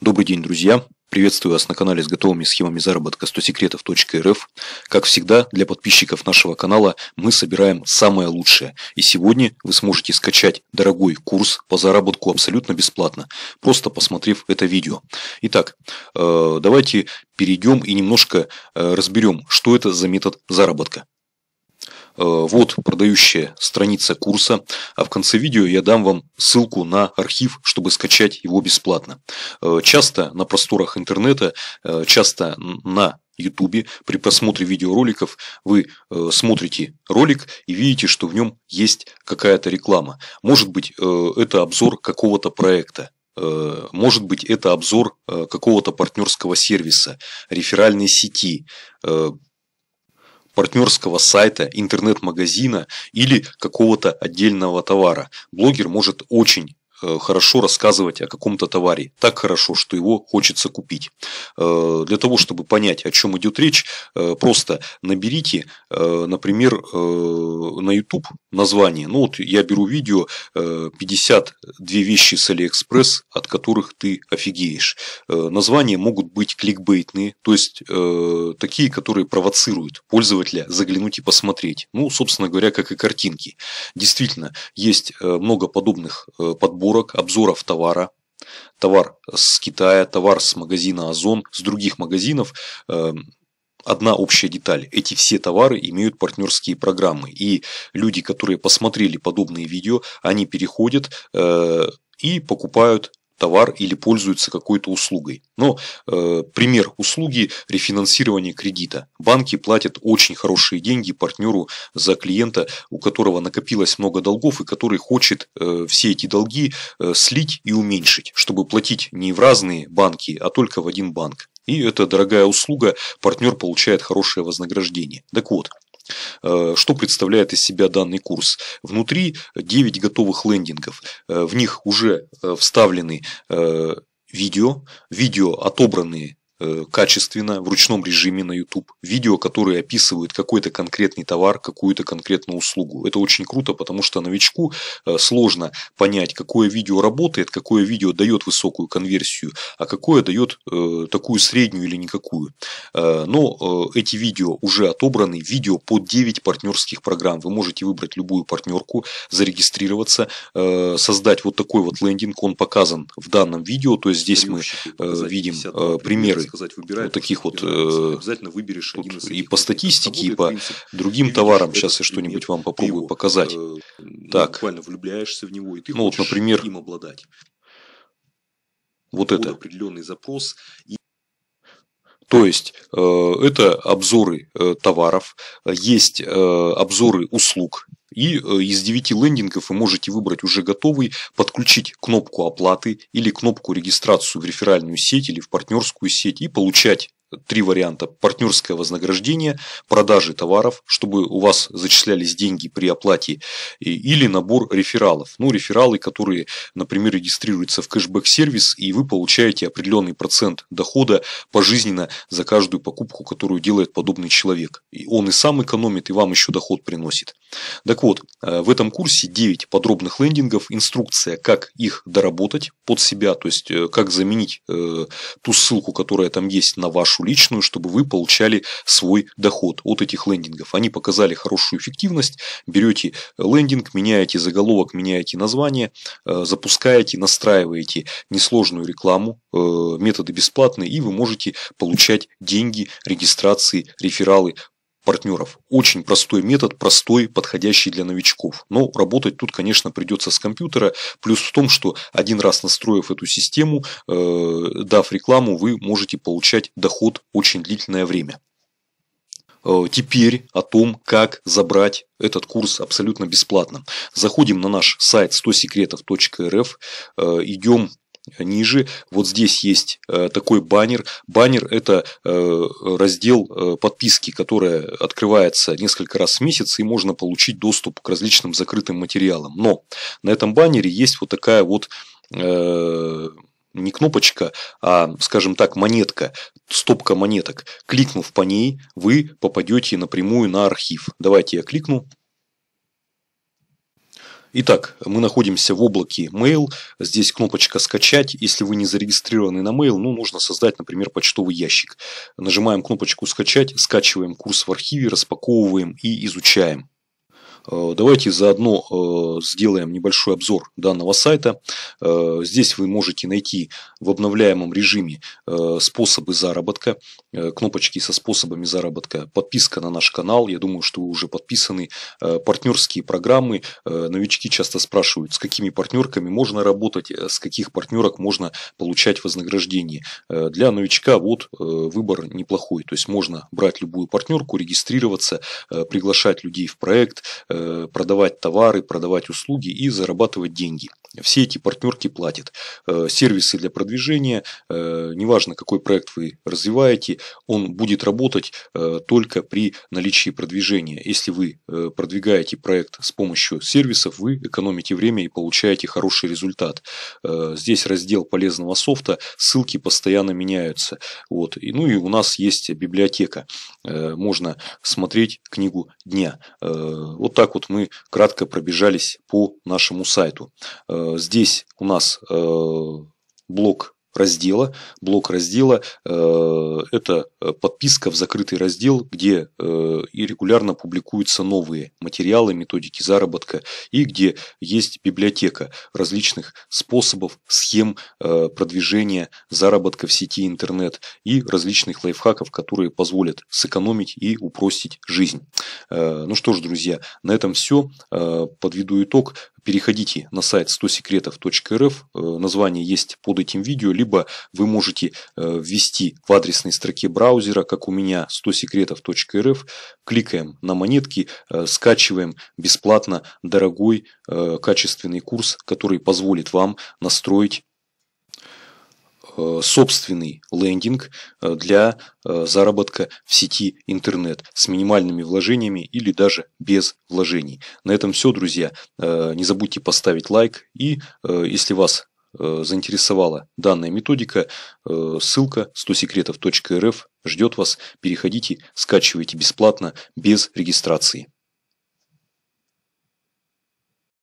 Добрый день, друзья! Приветствую вас на канале с готовыми схемами заработка 100 секретов.рф. Как всегда, для подписчиков нашего канала мы собираем самое лучшее. И сегодня вы сможете скачать дорогой курс по заработку абсолютно бесплатно, просто посмотрев это видео. Итак, э, давайте перейдем и немножко э, разберем, что это за метод заработка. Э, вот продающая страница курса, а в конце видео я дам вам ссылку на архив, чтобы скачать его бесплатно. Э, часто на просторах интернета, э, часто на YouTube при просмотре видеороликов вы смотрите ролик и видите, что в нем есть какая-то реклама. Может быть, это обзор какого-то проекта. Может быть, это обзор какого-то партнерского сервиса, реферальной сети, партнерского сайта, интернет-магазина или какого-то отдельного товара. Блогер может очень хорошо рассказывать о каком-то товаре. Так хорошо, что его хочется купить. Э, для того, чтобы понять, о чем идет речь, э, просто наберите, например, на YouTube название. Ну вот я беру видео 52 вещи с Алиэкспресс, от которых ты офигеешь. Названия могут быть кликбейтные, то есть такие, которые провоцируют пользователя заглянуть и посмотреть. Ну, собственно говоря, как и картинки. Действительно, есть много подобных подборов подборок обзоров товара, товар с Китая, товар с магазина Озон, с других магазинов, эм, одна общая деталь. Эти все товары имеют партнерские программы. И люди, которые посмотрели подобные видео, они переходят э, и покупают товар или пользуются какой-то услугой. Но э, пример услуги рефинансирования кредита. Банки платят очень хорошие деньги партнеру за клиента, у которого накопилось много долгов и который хочет э, все эти долги э, слить и уменьшить, чтобы платить не в разные банки, а только в один банк. И это дорогая услуга, партнер получает хорошее вознаграждение. Так вот, что представляет из себя данный курс? Внутри 9 готовых лендингов. Э, в них уже э, вставлены видео, видео отобранные Э, качественно в ручном режиме на YouTube. Видео, которые описывают какой-то конкретный товар, какую-то конкретную услугу. Это очень круто, потому что новичку э, сложно понять, какое видео работает, какое видео дает высокую конверсию, а какое дает э, такую среднюю или никакую. Но эти видео уже отобраны, видео под 9 партнерских программ. Вы можете выбрать любую партнерку, зарегистрироваться, создать вот такой вот лендинг, он показан в данном видео, то есть здесь мы видим примеры сказать, выбирай. Вот таких вот э, обязательно выберешь один из и по статистике, и по другим товарам. Сейчас я что-нибудь вам попробую показать. Э, так. Буквально влюбляешься в него, и ты ну, вот, например, им обладать. Вот это. определенный запрос. То есть э, это обзоры товаров, есть обзоры услуг, и из 9 лендингов вы можете выбрать уже готовый, подключить кнопку оплаты или кнопку регистрацию в реферальную сеть или в партнерскую сеть и получать три варианта. Партнерское вознаграждение, продажи товаров, чтобы у вас зачислялись деньги при оплате, или набор рефералов. Ну, рефералы, которые, например, регистрируются в кэшбэк-сервис, и вы получаете определенный процент дохода пожизненно за каждую покупку, которую делает подобный человек. И он и сам экономит, и вам еще доход приносит. Так вот, э, в этом курсе 9 подробных лендингов, инструкция, как их доработать под себя, то есть, э, как заменить э, ту ссылку, которая там есть на вашу вашу личную, чтобы вы получали свой доход от этих лендингов. Они показали хорошую эффективность. Берете лендинг, меняете заголовок, меняете название, э, запускаете, настраиваете несложную рекламу, э, методы бесплатные, и вы можете получать деньги, регистрации, рефералы партнеров. Очень простой метод, простой, подходящий для новичков. Но работать тут, конечно, придется с компьютера. Плюс в том, что один раз настроив эту систему, э, дав рекламу, вы можете получать доход очень длительное время. Э, теперь о том, как забрать этот курс абсолютно бесплатно. Заходим на наш сайт 100секретов.рф, э, идем ниже. Вот здесь есть э, такой баннер. Баннер – это э, раздел э, подписки, которая открывается несколько раз в месяц, и можно получить доступ к различным закрытым материалам. Но на этом баннере есть вот такая вот не кнопочка, а, скажем так, монетка, стопка монеток. Кликнув по ней, вы попадете напрямую на архив. Давайте я кликну. Итак, мы находимся в облаке Mail. Здесь кнопочка «Скачать». Если вы не зарегистрированы на Mail, ну, нужно создать, например, почтовый ящик. Нажимаем кнопочку «Скачать», скачиваем курс в архиве, распаковываем и изучаем. Э, давайте заодно э, сделаем небольшой обзор данного сайта. Э, здесь вы можете найти в обновляемом режиме способы заработка, кнопочки со способами заработка, подписка на наш канал. Я думаю, что вы уже подписаны. Партнерские программы. Новички часто спрашивают, с какими партнерками можно работать, с каких партнерок можно получать вознаграждение. Для новичка вот выбор неплохой. То есть можно брать любую партнерку, регистрироваться, приглашать людей в проект, продавать товары, продавать услуги и зарабатывать деньги. Все эти партнерки платят. Э, сервисы для продвижения, э, неважно какой проект вы развиваете, он будет работать только при наличии продвижения. Если вы продвигаете проект с помощью сервисов, вы экономите время и получаете хороший результат. Здесь раздел полезного софта, ссылки постоянно меняются. Вот. И, ну и у нас есть библиотека. Можно смотреть книгу дня. Вот так вот мы кратко пробежались по нашему сайту. Э, здесь у нас э, блок раздела. Блок раздела э, – это подписка в закрытый раздел, где и регулярно публикуются новые материалы, методики заработка и где есть библиотека различных способов, схем продвижения заработка в сети интернет и различных лайфхаков, которые позволят сэкономить и упростить жизнь. Ну что ж, друзья, на этом все. Подведу итог переходите на сайт 100секретов.рф, э, название есть под этим видео, либо вы можете э, ввести в адресной строке браузера, как у меня 100секретов.рф, кликаем на монетки, э, скачиваем бесплатно дорогой качественный курс, который позволит вам настроить собственный лендинг э, для э, заработка в сети интернет с минимальными вложениями или даже без вложений. На этом все, друзья. Не забудьте поставить лайк и если вас заинтересовала данная методика, ссылка 100секретов.рф ждет вас. Переходите, скачивайте бесплатно, без регистрации.